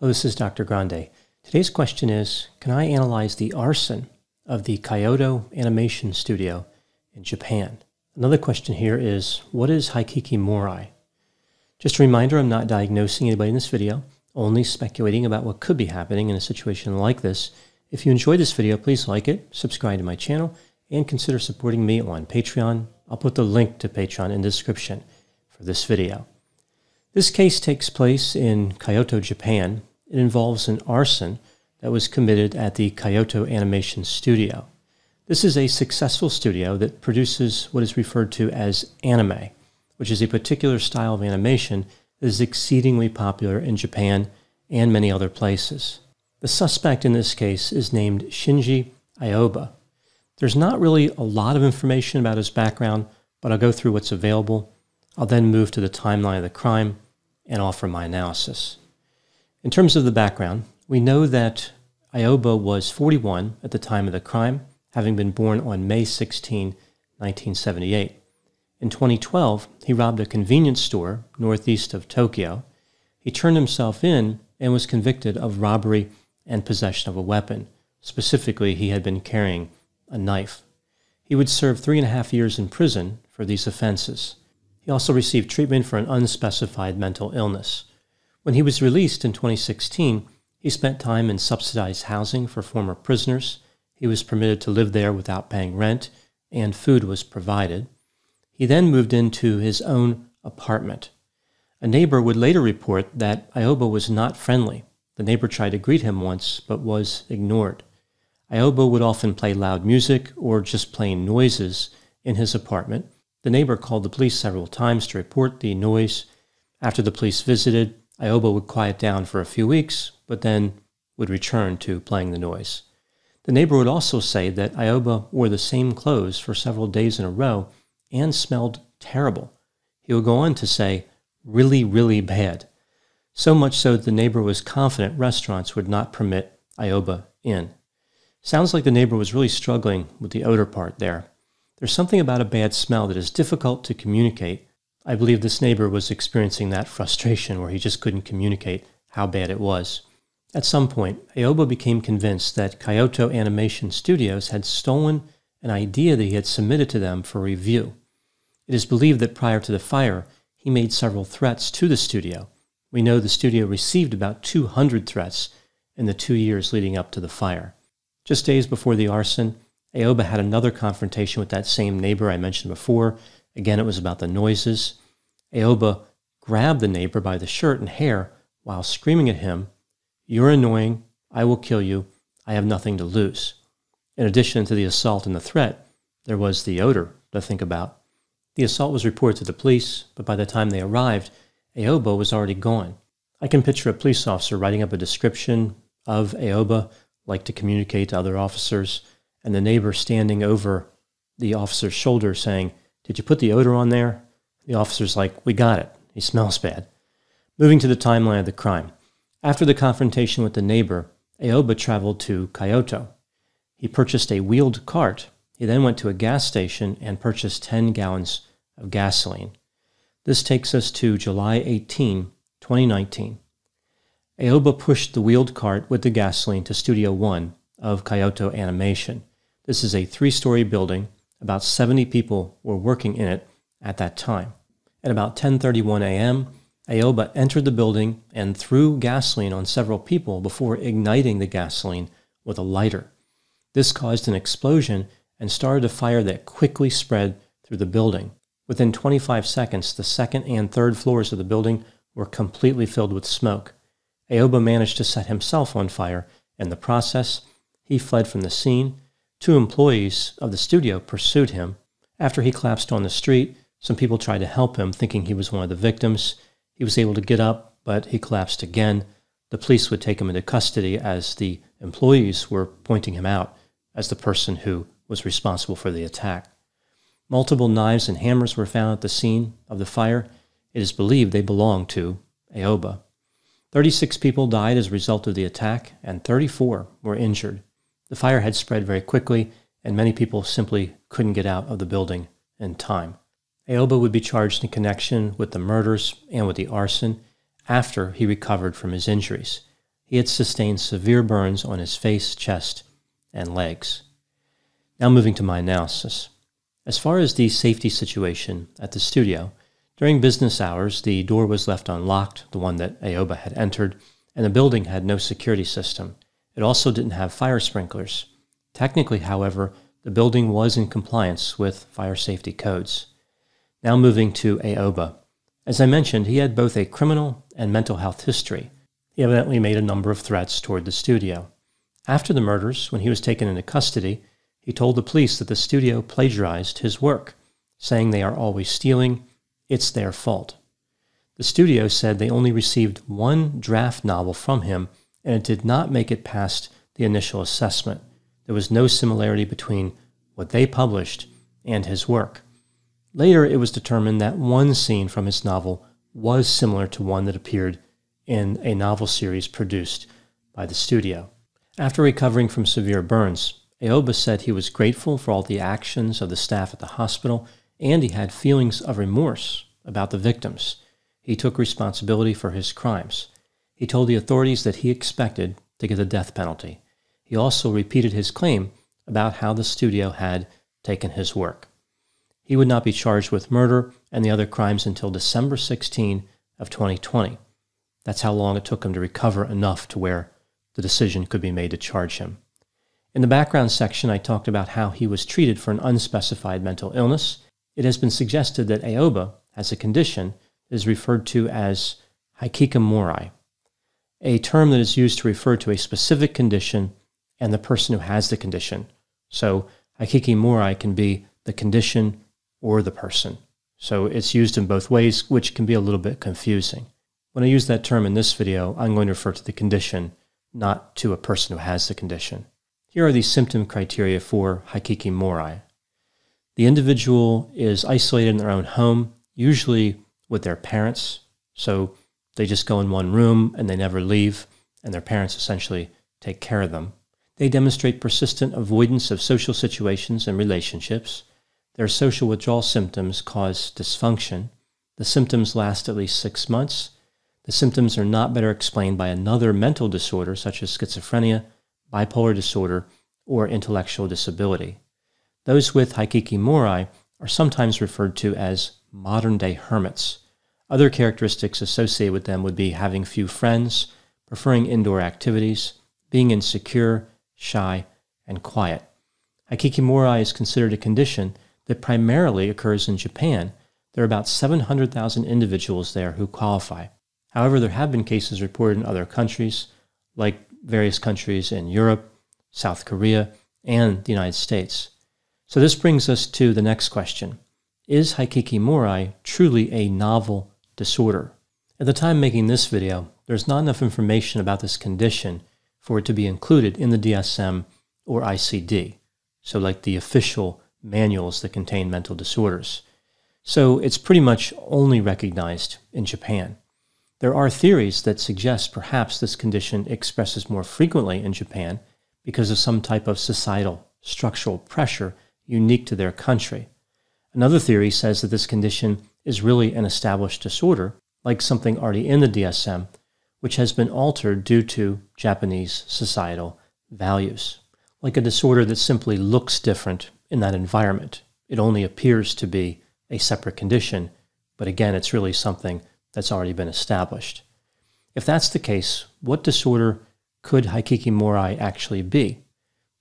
Hello, this is Dr. Grande. Today's question is Can I analyze the arson of the Kyoto Animation Studio in Japan? Another question here is What is Hikikomori? Just a reminder I'm not diagnosing anybody in this video, only speculating about what could be happening in a situation like this. If you enjoyed this video, please like it, subscribe to my channel, and consider supporting me on Patreon. I'll put the link to Patreon in the description for this video. This case takes place in Kyoto, Japan. It involves an arson that was committed at the Kyoto Animation Studio. This is a successful studio that produces what is referred to as anime, which is a particular style of animation that is exceedingly popular in Japan and many other places. The suspect in this case is named Shinji Aoba. There's not really a lot of information about his background, but I'll go through what's available. I'll then move to the timeline of the crime and offer my analysis. In terms of the background, we know that Aoba was 41 at the time of the crime, having been born on May 16, 1978. In 2012, he robbed a convenience store northeast of Tokyo. He turned himself in and was convicted of robbery and possession of a weapon. Specifically, he had been carrying a knife. He would serve three and a half years in prison for these offenses. He also received treatment for an unspecified mental illness. When he was released in 2016, he spent time in subsidized housing for former prisoners. He was permitted to live there without paying rent, and food was provided. He then moved into his own apartment. A neighbor would later report that Aoba was not friendly. The neighbor tried to greet him once, but was ignored. Aoba would often play loud music or just plain noises in his apartment. The neighbor called the police several times to report the noise. After the police visited, Aoba would quiet down for a few weeks, but then would return to playing the noise. The neighbor would also say that Aoba wore the same clothes for several days in a row and smelled terrible. He would go on to say, really, really bad. So much so that the neighbor was confident restaurants would not permit Aoba in. Sounds like the neighbor was really struggling with the odor part there. There's something about a bad smell that is difficult to communicate. I believe this neighbor was experiencing that frustration where he just couldn't communicate how bad it was. At some point, Aoba became convinced that Kyoto Animation Studios had stolen an idea that he had submitted to them for review. It is believed that prior to the fire, he made several threats to the studio. We know the studio received about 200 threats in the two years leading up to the fire. Just days before the arson, Aoba had another confrontation with that same neighbor I mentioned before. Again, it was about the noises. Aoba grabbed the neighbor by the shirt and hair while screaming at him, You're annoying. I will kill you. I have nothing to lose. In addition to the assault and the threat, there was the odor to think about. The assault was reported to the police, but by the time they arrived, Aoba was already gone. I can picture a police officer writing up a description of Aoba like to communicate to other officers, and the neighbor standing over the officer's shoulder saying, Did you put the odor on there? The officer's like, We got it. He smells bad. Moving to the timeline of the crime. After the confrontation with the neighbor, Aoba traveled to Kyoto. He purchased a wheeled cart. He then went to a gas station and purchased 10 gallons of gasoline. This takes us to July 18, 2019. Aoba pushed the wheeled cart with the gasoline to Studio One of Kyoto Animation. This is a three story building. About 70 people were working in it at that time. At about 10:31 a.m., Aoba entered the building and threw gasoline on several people before igniting the gasoline with a lighter. This caused an explosion and started a fire that quickly spread through the building. Within 25 seconds, the second and third floors of the building were completely filled with smoke. Aoba managed to set himself on fire. In the process, he fled from the scene. Two employees of the studio pursued him. After he collapsed on the street, some people tried to help him, thinking he was one of the victims. He was able to get up, but he collapsed again. The police would take him into custody as the employees were pointing him out as the person who was responsible for the attack. Multiple knives and hammers were found at the scene of the fire. It is believed they belonged to Aoba. 36 people died as a result of the attack, and 34 were injured. The fire had spread very quickly, and many people simply couldn't get out of the building in time. Aoba would be charged in connection with the murders and with the arson after he recovered from his injuries. he had sustained severe burns on his face, chest, and legs. Now, moving to my analysis. As far as the safety situation at the studio, during business hours, the door was left unlocked, the one that Aoba had entered, and the building had no security system. It also didn't have fire sprinklers. Technically, however, the building was in compliance with fire safety codes. Now moving to Aoba. As I mentioned, he had both a criminal and mental health history. He evidently made a number of threats toward the studio. After the murders, when he was taken into custody, he told the police that the studio plagiarized his work, saying they are always stealing, it's their fault. The studio said they only received one draft novel from him and it did not make it past the initial assessment. There was no similarity between what they published and his work. Later, it was determined that one scene from his novel was similar to one that appeared in a novel series produced by the studio. After recovering from severe burns, Aoba said he was grateful for all the actions of the staff at the hospital and he had feelings of remorse about the victims. He took responsibility for his crimes. He told the authorities that he expected to get the death penalty. He also repeated his claim about how the studio had taken his work. He would not be charged with murder and the other crimes until December 16 of 2020. That's how long it took him to recover enough to where the decision could be made to charge him. In the background section, I talked about how he was treated for an unspecified mental illness. It has been suggested that Aoba has a condition that is referred to as hikikomori, a term that is used to refer to a specific condition and the person who has the condition. So hikikomori can be the condition or the person. So it's used in both ways, which can be a little bit confusing. When I use that term in this video, I'm going to refer to the condition, not to a person who has the condition. Here are the symptom criteria for hikikomori. The individual is isolated in their own home, usually with their parents. So they just go in one room and they never leave, and their parents essentially take care of them. They demonstrate persistent avoidance of social situations and relationships. Their social withdrawal symptoms cause dysfunction. The symptoms last at least six months. The symptoms are not better explained by another mental disorder, such as schizophrenia, bipolar disorder, or intellectual disability. Those with hikikomori are sometimes referred to as modern day hermits. Other characteristics associated with them would be having few friends, preferring indoor activities, being insecure, shy, and quiet. Hikikomori is considered a condition that primarily occurs in Japan. There are about 700,000 individuals there who qualify. However, there have been cases reported in other countries, like various countries in Europe, South Korea, and the United States. So this brings us to the next question. Is hikikomori truly a novel disorder? At the time making this video, there's not enough information about this condition for it to be included in the DSM or ICD, so like the official manuals that contain mental disorders. So it's pretty much only recognized in Japan. There are theories that suggest perhaps this condition expresses more frequently in Japan because of some type of societal structural pressure unique to their country. Another theory says that this condition is really an established disorder, like something already in the DSM, which has been altered due to Japanese societal values, like a disorder that simply looks different in that environment. It only appears to be a separate condition, but again, it's really something that's already been established. If that's the case, what disorder could hikikomori actually be?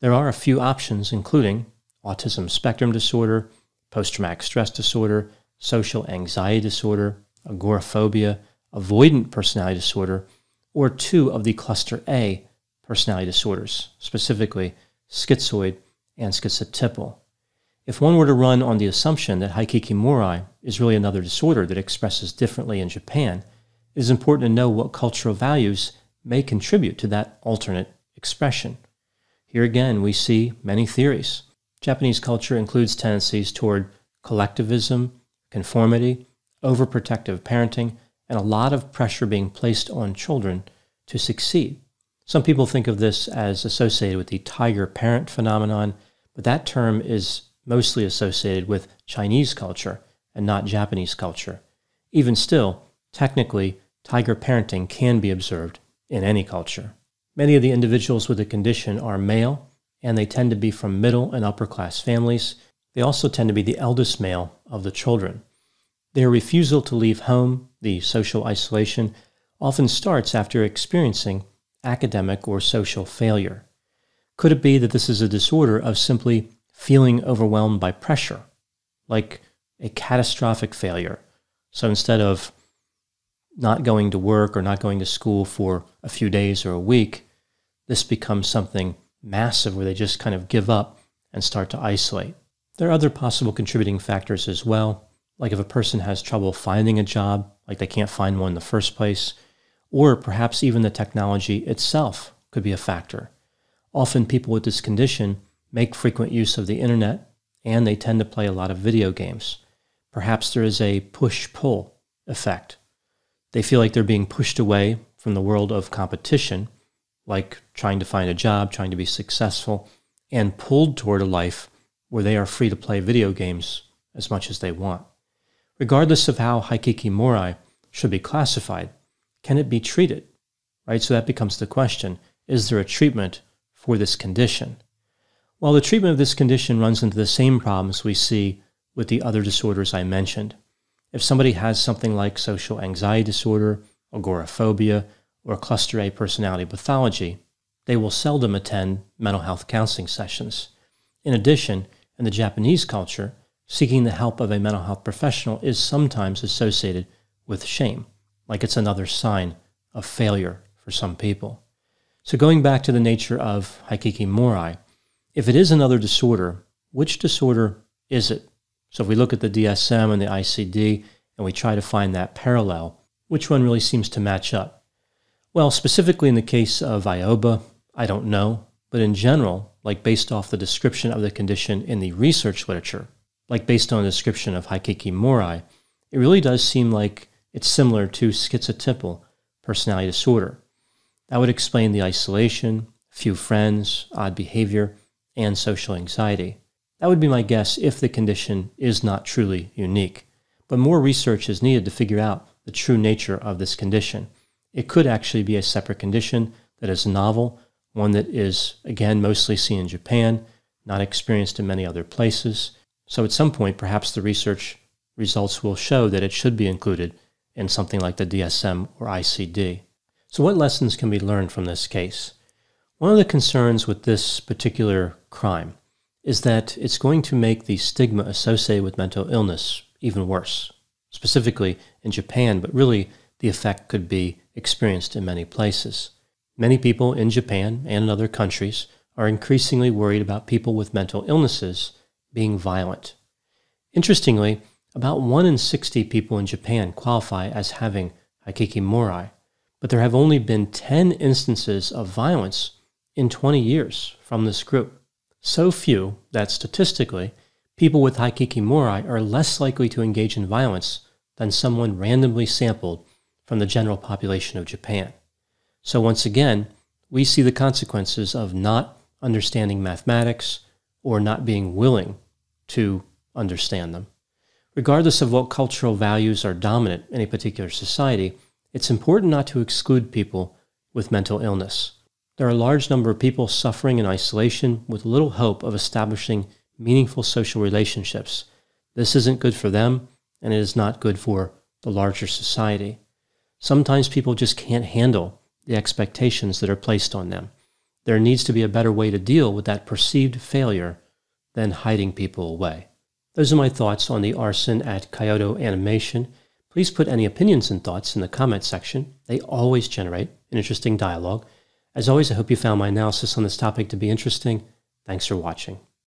There are a few options, including autism spectrum disorder, post traumatic stress disorder, social anxiety disorder, agoraphobia, avoidant personality disorder, or two of the cluster A personality disorders, specifically schizoid and schizotypal. If one were to run on the assumption that hikikomori is really another disorder that expresses differently in Japan, it is important to know what cultural values may contribute to that alternate expression. Here again, we see many theories. Japanese culture includes tendencies toward collectivism, conformity, overprotective parenting, and a lot of pressure being placed on children to succeed. Some people think of this as associated with the tiger parent phenomenon, but that term is mostly associated with Chinese culture and not Japanese culture. Even still, technically, tiger parenting can be observed in any culture. Many of the individuals with the condition are male, and they tend to be from middle and upper class families. They also tend to be the eldest male of the children. Their refusal to leave home, the social isolation, often starts after experiencing academic or social failure. Could it be that this is a disorder of simply feeling overwhelmed by pressure, like a catastrophic failure? So instead of not going to work or not going to school for a few days or a week, this becomes something massive where they just kind of give up and start to isolate. There are other possible contributing factors as well, like if a person has trouble finding a job, like they can't find one in the first place, or perhaps even the technology itself could be a factor. Often people with this condition make frequent use of the internet and they tend to play a lot of video games. Perhaps there is a push pull effect. They feel like they're being pushed away from the world of competition, like trying to find a job, trying to be successful, and pulled toward a life where they are free to play video games as much as they want. Regardless of how hikikomori should be classified, can it be treated? Right? So that becomes the question is there a treatment for this condition? Well, the treatment of this condition runs into the same problems we see with the other disorders I mentioned. If somebody has something like social anxiety disorder, agoraphobia, or cluster A personality pathology, they will seldom attend mental health counseling sessions. In addition, in the Japanese culture, seeking the help of a mental health professional is sometimes associated with shame like it's another sign of failure for some people. So, going back to the nature of hikikomori, if it is another disorder, which disorder is it? So, if we look at the DSM and the ICD and we try to find that parallel, which one really seems to match up? Well, specifically in the case of Aoba, I don't know, but in general, like based off the description of the condition in the research literature, like based on the description of hikikomori, it really does seem like it's similar to schizotypal personality disorder. That would explain the isolation, few friends, odd behavior, and social anxiety. That would be my guess if the condition is not truly unique. But more research is needed to figure out the true nature of this condition. It could actually be a separate condition that is novel, one that is, again, mostly seen in Japan, not experienced in many other places. So at some point, perhaps the research results will show that it should be included in something like the DSM or ICD. So, what lessons can be learned from this case? One of the concerns with this particular crime is that it's going to make the stigma associated with mental illness even worse, specifically in Japan, but really the effect could be experienced in many places. Many people in Japan and in other countries are increasingly worried about people with mental illnesses being violent. Interestingly, about 1 in 60 people in Japan qualify as having hikikomori, but there have only been 10 instances of violence in 20 years from this group. So few that statistically, people with hikikomori are less likely to engage in violence than someone randomly sampled from the general population of Japan. So once again, we see the consequences of not understanding mathematics or not being willing to understand them. Regardless of what cultural values are dominant in a particular society, it's important not to exclude people with mental illness. There are a large number of people suffering in isolation with little hope of establishing meaningful social relationships. This isn't good for them, and it is not good for the larger society. Sometimes people just can't handle the expectations that are placed on them. There needs to be a better way to deal with that perceived failure than hiding people away. Those are my thoughts on the arson at Kyoto Animation. Please put any opinions and thoughts in the comment section. They always generate an interesting dialogue. As always, I hope you found my analysis on this topic to be interesting. Thanks for watching.